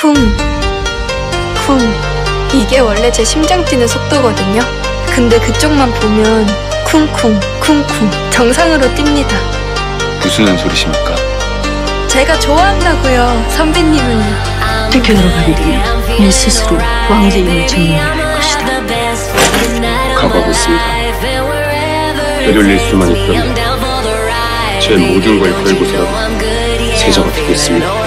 쿵, 쿵. 이게 원래 제 심장 뛰는 속도거든요. 근데 그쪽만 보면 쿵쿵, 쿵쿵. 정상으로 뜁니다. 무슨 소리십니까? 제가 좋아한다고요, 선배님을요. 태평으로 가게 되면 내 스스로 왕제임을 증명해야 할 것이다. 각오하고 있습니다. 되돌릴 수만 있다면 제 모든 걸 걸고서라도 세자가 되겠습니다.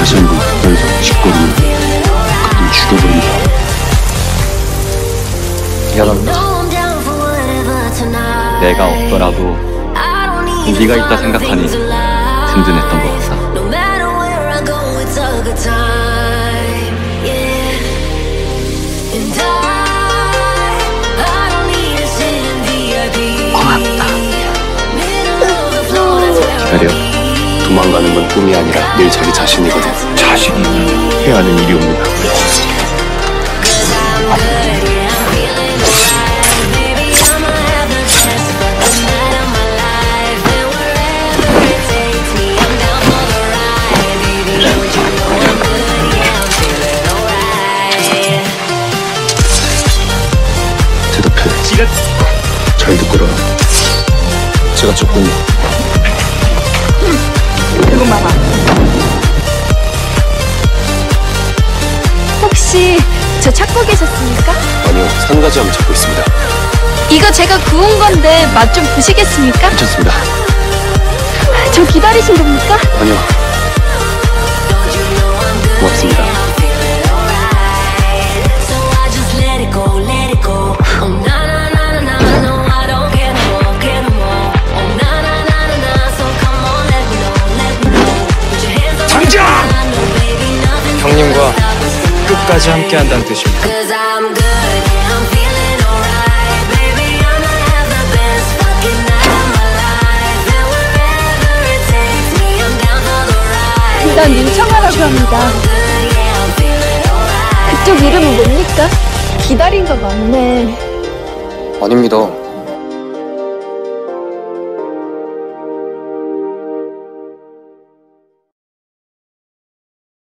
다시 한번 연속 짓거리면 그들 죽여버립니다. 미안합니다. 내가 없더라도 네가 있다 생각하니 든든했던 것 같아. 꿈이 아니라 늘 자기 자신이거든. 자신이 해야 하는 일이 옵니다. 대답해. 잘 듣거라. 제가 조금 혹시 저 찾고 계셨습니까? 아니요 산가지함을 찾고 있습니다. 이거 제가 구운 건데 맛 좀 보시겠습니까? 괜찮습니다. 저 기다리신 겁니까? 아니요 끝까지 함께 한다는 뜻입니다. For the ride. 난 윤청아라고 합니다. 그쪽 이름은 뭡니까? 기다린 거 맞네. 아닙니다.